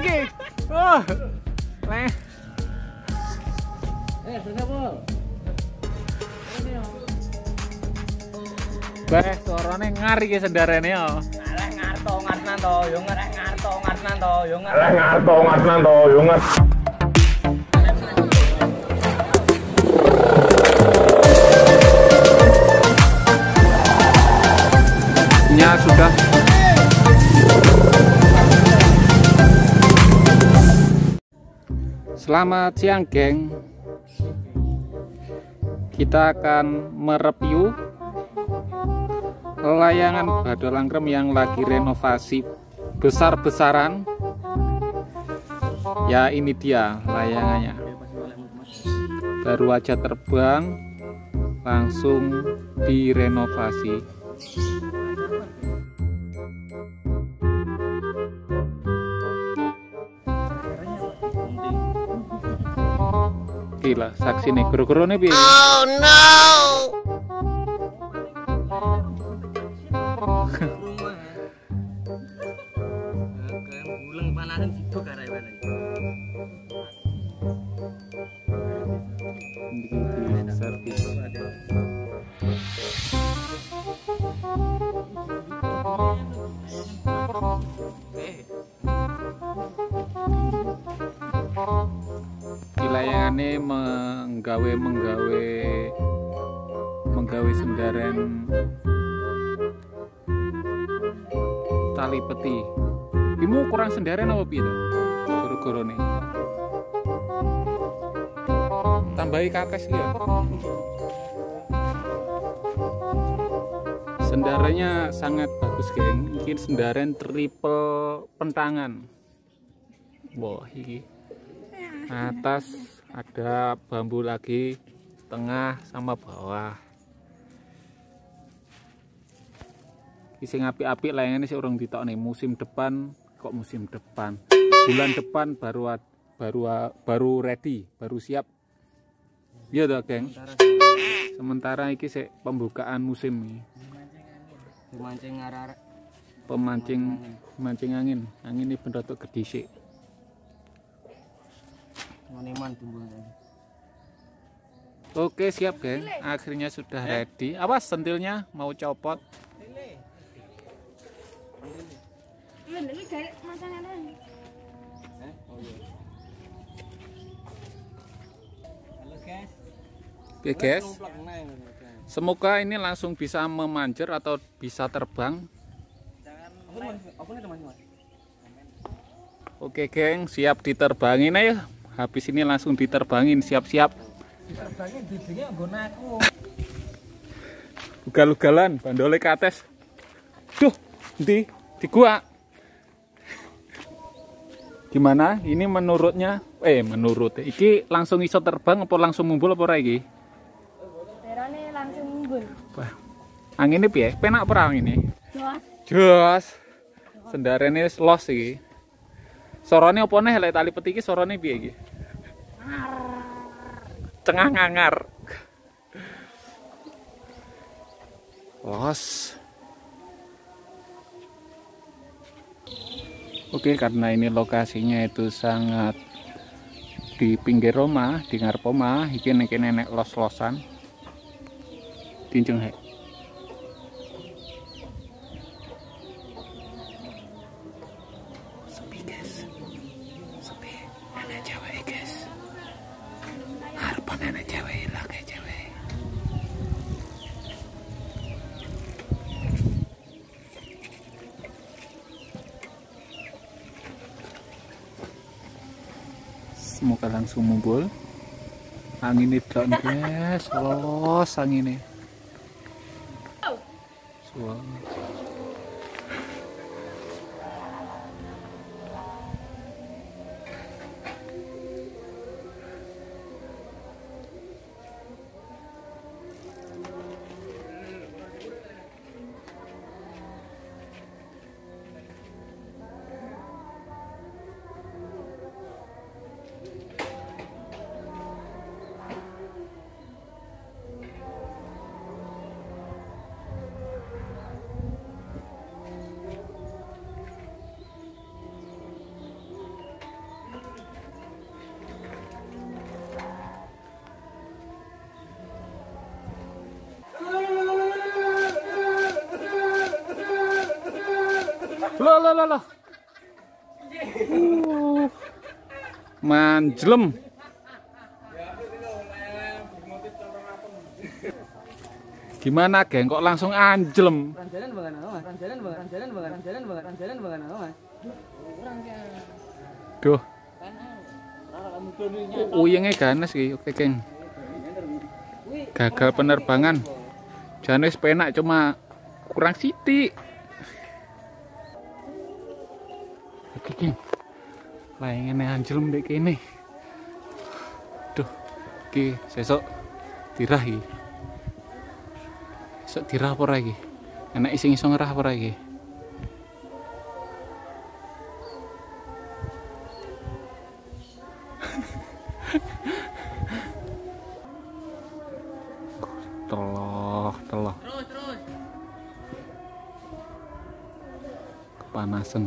iki. Wah. Le. Eh? Beh, suarane ngari iki sendarene yo. Alah ngarto ngartnan to, yo ngarek ngarto ngartnan to, yo ngarek. Alah ngarto ngartnan to, yo ngat. nya sudah Selamat siang geng. Kita akan mereview Layangan Badolangkrem yang lagi renovasi besar-besaran. Ya ini dia layangannya. Baru aja terbang Langsung direnovasi Gila, saksi nih guru-guru nih piye? Buleng Kilayangane menggawe menggawe menggawe sendaren tali peti. Imu kurang sendaren apa piye? Guru-guru nih. Tambahi kakes ya. Sendarannya sangat bagus, geng. Mungkin sendaren triple pentangan. Wah, ini atas ada bambu lagi, tengah sama bawah. Isi api-api layangannya sih orang ditok nih musim depan kok musim depan? Bulan depan baru baru baru ready baru siap. Iya toh geng? Sementara iki sih pembukaan musim nih Dimancing arek-arek. pemancing mancing angin. Angin ini bener tuh Moneman timbul. oke siap geng. Akhirnya sudah ready. Awas sentilnya mau copot. Garek masangan Halo guys. oke guys. semoga ini langsung bisa memanjir atau bisa terbang. Apa? Apa oke geng. Siap diterbangin ayo habis ini langsung diterbangin siap-siap. Nggon aku. ugal-ugalan bandole ke atas. Duh di di gua. Gimana? Ini menurutnya eh menurut. Iki langsung iso terbang apa langsung mumbul apa ora iki? Terane langsung ngumpul. Wah, anginnya piye? Penak perang ini? Jos. jos sendarene wis los iki sorone apa neh lek tali peti iki sorone piye iki cengah ngangar los Oke, karena ini lokasinya itu sangat di pinggir rumah, di ngarep omah, iki nek nenek los-losan. Tinjeng hek. Semoga langsung mumbul. Angin itu guys, los anginnya. Wow. lo lo lo. Uh, manjelem. Gimana geng kok langsung mas, mas. Duh. Uyengnya ganas ki, oke geng. Gagal penerbangan. Janes penak cuma kurang sitik. Oke geng. Layangane anjelem dek kene. Duh. Ki sesok tirah iki. Sesok tirah apa ora iki? Enak ising iso ngerah apa ora iki? teloh teloh kepanasan